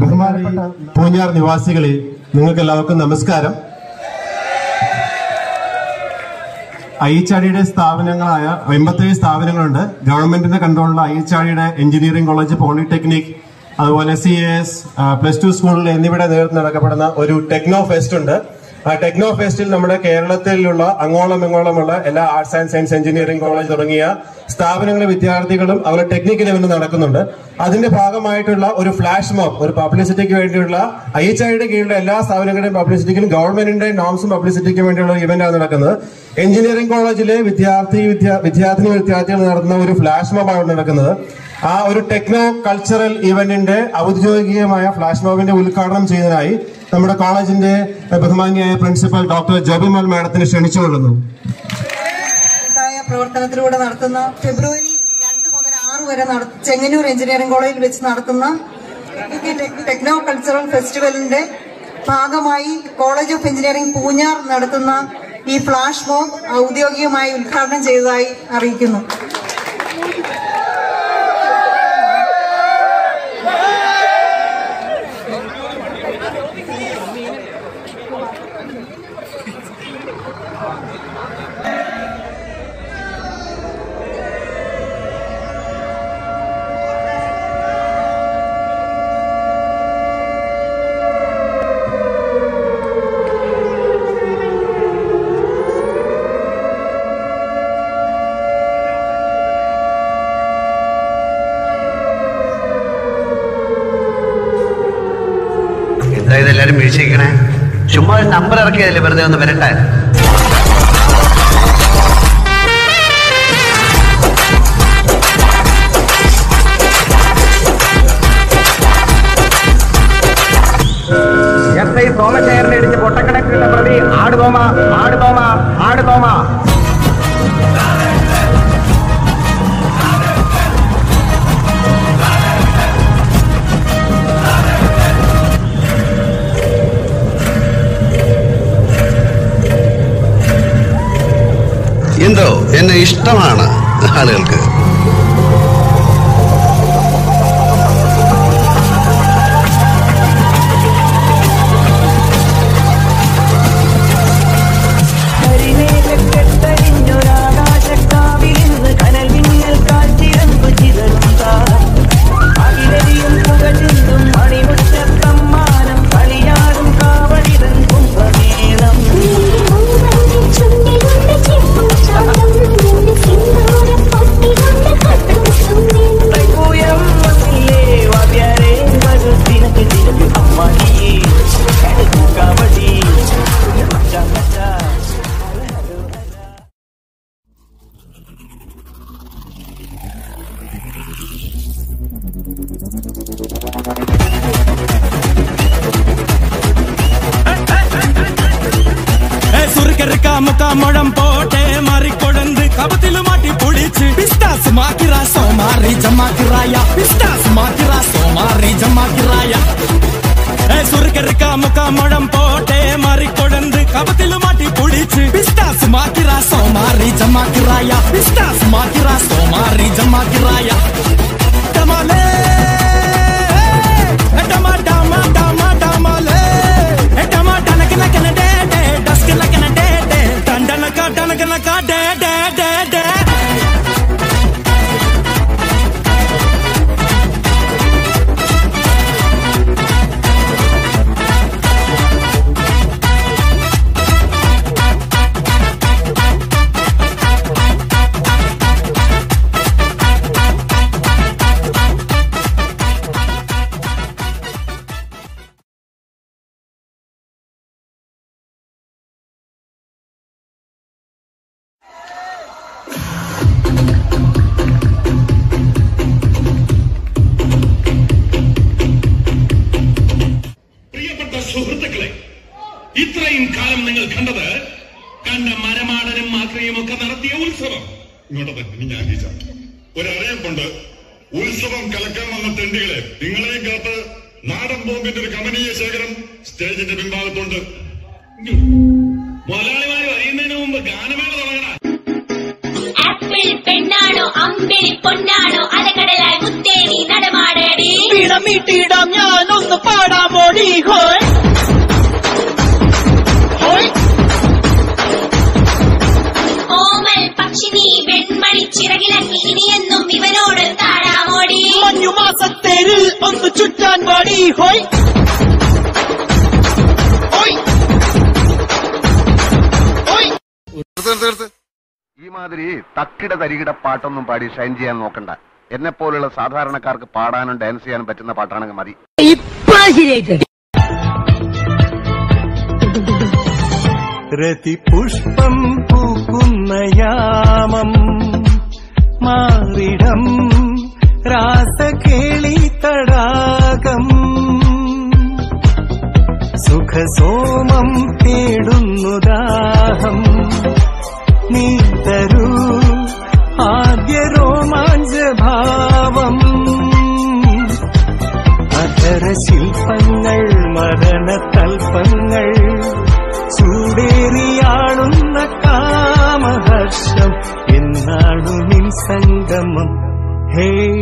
ബഹുമാനപ്പെട്ട പൂഞ്ഞാർ നിവാസികളെ നിങ്ങൾക്ക് എല്ലാവർക്കും നമസ്കാരം. അയ്യച്ചാടിയുടെ സ്ഥാപനങ്ങളായ അമ്പത്തേഴ് സ്ഥാപനങ്ങളുണ്ട്. ഗവൺമെന്റിന്റെ കൺട്രോളിലുള്ള അയ്യച്ചാടിയുടെ എഞ്ചിനീയറിംഗ് കോളേജ് പോളിടെക്നിക് അതുപോലെ സി എസ് പ്ലസ് ടു സ്കൂളിൽ എന്നിവയുടെ നേതൃത്വം നടക്കപ്പെടുന്ന ഒരു ടെക്നോ ഫെസ്റ്റ് ഉണ്ട്. ടെക്നോ ഫെസ്റ്റിൽ നമ്മുടെ കേരളത്തിലുള്ള അങ്ങോളം ഇങ്ങോളമുള്ള എല്ലാ arts and science engineering college തുടങ്ങിയ സ്ഥാപനങ്ങളിലെ വിദ്യാർത്ഥികളും അവരുടെ ടെക്നിക്കൽ ഇവന്റ് നടക്കുന്നുണ്ട്. അതിന്റെ ഭാഗമായിട്ടുള്ള ഒരു ഫ്ലാഷ് മോബ് ഒരു പബ്ലിസിറ്റിക്ക് വേണ്ടിയുള്ള ഐ എച്ച് ഐയുടെ കീഴിലുള്ള എല്ലാ സ്ഥാപനങ്ങളുടെയും പബ്ലിസിറ്റിക്കും ഗവൺമെന്റിന്റെ നോംസും പബ്ലിസിറ്റിക്ക് വേണ്ടിയുള്ള ഇവന്റ് ആണ് നടക്കുന്നത്. എഞ്ചിനീയറിംഗ് കോളേജിലെ വിദ്യാർത്ഥി വിദ്യാർത്ഥിനി വിദ്യാർത്ഥികൾ നടത്തുന്ന ഒരു ഫ്ലാഷ് മോബാണ് നടക്കുന്നത്. ആ ഒരു ടെക്നോ കൾച്ചറൽ ഇവന്റിന്റെ ഔദ്യോഗികമായ ഫ്ലാഷ് മോബിന്റെ ഉദ്ഘാടനം ചെയ്തതായി നമ്മുടെ കോളേജിന്റെ ബഹുമാനിയായ പ്രിൻസിപ്പൽ ഡോക്ടർ ജോബിമൽ മാഡത്തിന് ക്ഷണിച്ചുകൊള്ളുന്നു പ്രവർത്തനത്തിലൂടെ നടത്തുന്ന ഫെബ്രുവരി രണ്ട് മുതൽ ആറ് വരെ ചെങ്ങന്നൂർ എഞ്ചിനീയറിംഗ് കോളേജിൽ വെച്ച് നടത്തുന്ന ടെക്നോ കൾച്ചറൽ ഫെസ്റ്റിവലിന്റെ ഭാഗമായി കോളേജ് ഓഫ് എഞ്ചിനീയറിംഗ് പൂഞ്ഞാർ നടത്തുന്ന ഈ ഫ്ലാഷ് മോബ് ഔദ്യോഗികമായി ഉദ്ഘാടനം ചെയ്തതായി അറിയിക്കുന്നു. വീഴ്ചയ്ക്കണേ ചുമ്മാ ഒരു നമ്പർ ഇറക്കിയതല്ലേ വെറുതെ ഒന്ന് വരട്ടെ? ആളുകൾക്ക് சோமாரி ஜமாக்கிராயா பிஸ்டாஸ் மாக்கிரா சோமாரி ஜமாக்கிராயா ஏ சுருக்கருக்காமக்கா முழம் போட்டே மாறி கொழுந்து கபத்தில மாட்டி புடிச்சு பிஸ்டாஸ் மாக்கிரா சோமாரி ஜமாக்கிராயா பிஸ்டாஸ் மாக்கிரா சோமாரி ஜமாக்கிராயா டமாலே ഉത്സവം ഇങ്ങോട്ട് തന്നെ ഇനി ഞാൻ ഒരറിയിപ്പുണ്ട് ഉത്സവം കലക്കാൻ വന്ന തെണ്ടികളെ നിങ്ങളെയും കാത്ത് നാടൻ ബോംബിന്റെ ഒരു കമനീയ ശേഖരം സ്റ്റേജിന്റെ പിൻഭാഗത്തുണ്ട്. മലയാളിമാർ അറിയുന്നതിന് മുമ്പ് ഗാനമേള തുടങ്ങണ. ആപ്പിൾ പെണ്ണാണോ അമ്പിളി പൊന്നാണോ അലകടലായി മുത്തേനി നടമാടേടി. പിടമിട്ടിടാം ഞാനൊന്ന് പാടാമോടി ഹോയ് ഇനിയെന്നും ഇവനോട് താഴാമോടി മഞ്ഞു മാസത്തേരിൽ ഒന്ന് ചുറ്റാൻ പാടി. ഹോയ്. ഈ മാതിരി തക്കിട തരികിട പാട്ടൊന്നും പാടി ഷൈൻ ചെയ്യാൻ നോക്കണ്ട. എന്നെ പോലുള്ള സാധാരണക്കാർക്ക് പാടാനും ഡാൻസ് ചെയ്യാനും പറ്റുന്ന പാട്ടാണെങ്കിൽ മതി. രതിപുഷ്പം പൂക്കുന്ന യാമം സുഖസോമം തേടുന്നു ദാഹം. നീ തരൂ ആദ്യ രോമാഞ്ചഭാവം. അധര ശില്പങ്ങൾ മരണതൽപ്പങ്ങൾ ചൂടേറിയാടുന്ന കാമഹർഷം. എന്നാണു നിൻ സംഗമം. ഹേ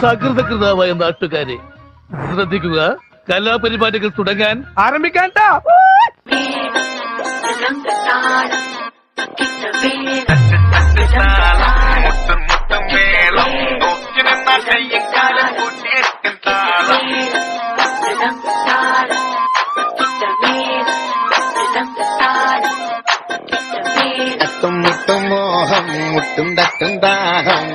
സകൃതകൃതാവായ നാട്ടുകാരെ ശ്രദ്ധിക്കുക. കലാപരിപാടികൾ തുടങ്ങാൻ ആരംഭിക്കാൻ മുട്ടും മോഹം മുട്ടും തട്ടും ദാഹം.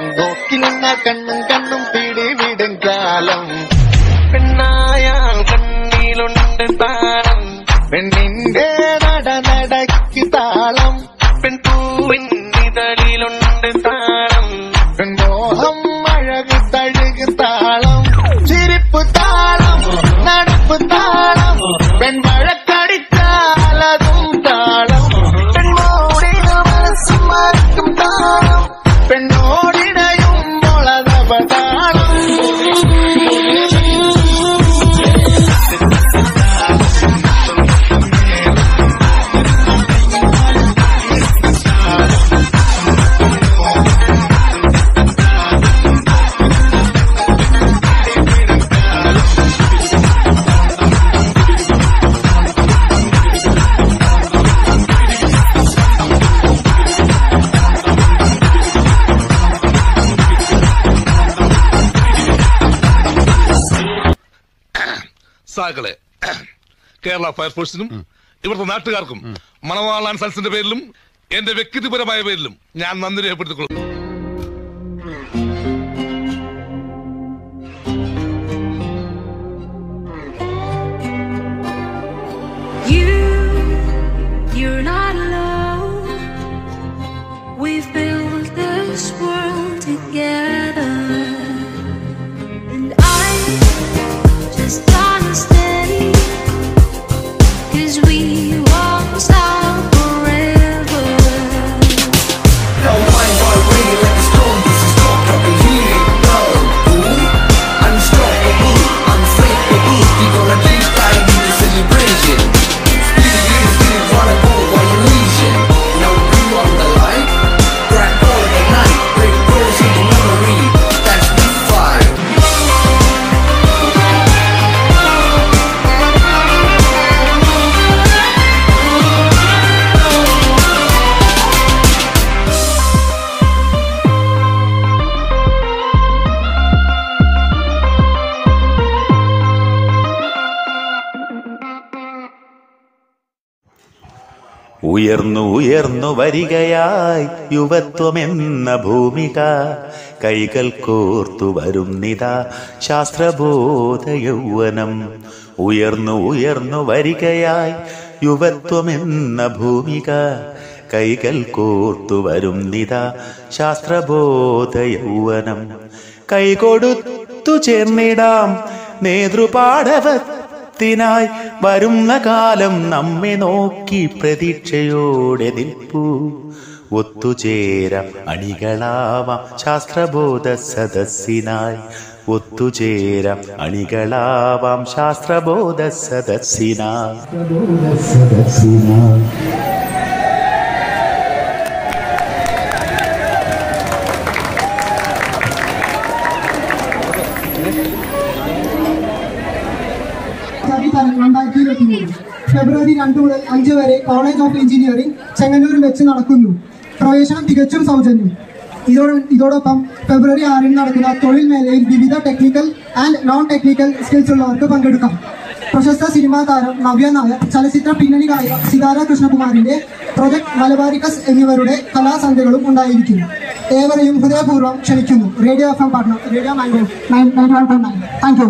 When സാകളെ കേരള ഫയർഫോഴ്സിനും ഇവിടുത്തെ നാട്ടുകാർക്കും മണവാളാൻ സൽസിന്റെ പേരിലും എന്റെ വ്യക്തിപരമായ പേരിലും ഞാൻ നന്ദി രേഖപ്പെടുത്തിക്കൊള്ളുന്നു. Cause we ഉയർന്നു ഉയർന്നു വരികയായി യുവത്വമെന്ന ഭൂമിക. കൈകൾ കോർത്തു വരുന്നിതാ ശാസ്ത്രബോധ യൗവനം. ഉയർന്നു ഉയർന്നു വരികയായി യുവത്വമെന്ന ഭൂമിക. കൈകൾ കോർത്തു വരുന്നിതാ ശാസ്ത്രബോധ യൗവനം. കൈകൊടുത്തു ചേർന്നിടാം നേതൃപാടവത്തിനായി വരുന്ന കാലം നമ്മെ നോക്കി പ്രതീക്ഷയോടെ നിൽപ്പൂ. ഒത്തുചേരാം അണികളാവാം ശാസ്ത്രബോധ സദസ്സിനായി. ഒത്തുചേരാം അണികളാവാം ശാസ്ത്രബോധ സദസ്സിനായി. ഫെബ്രുവരി രണ്ട് മുതൽ അഞ്ച് വരെ കോളേജ് ഓഫ് എഞ്ചിനീയറിംഗ് ചെങ്ങന്നൂരിൽ വെച്ച് നടക്കുന്നു. പ്രവേശനം തികച്ചും സൗജന്യം. ഇതോട് ഇതോടൊപ്പം ഫെബ്രുവരി ആറിന് നടക്കുന്ന തൊഴിൽ മേഖലയിൽ വിവിധ technical and non technical skills ഉള്ളവർക്ക് പങ്കെടുക്കാം. പ്രശസ്ത സിനിമാ താരം നവ്യ നായർ ചലച്ചിത്ര പിന്നണി ഗായിക സിതാര കൃഷ്ണകുമാറിന്റെ പ്രൊജക്ട് മലബാരിക്കസ് എന്നിവരുടെ കലാസന്ധ്യകളും ഉണ്ടായിരിക്കും ഏവരെയും ഹൃദയപൂർവം ക്ഷണിക്കുന്നു. Radio F M partner Radio Mango nine nine thank you